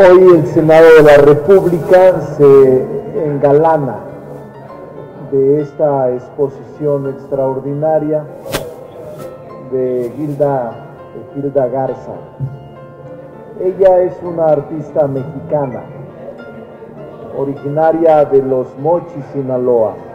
hoy el Senado de la República se engalana de esta exposición extraordinaria de Gilda, de Gilda Garza. Ella es una artista mexicana, originaria de Los Mochis, Sinaloa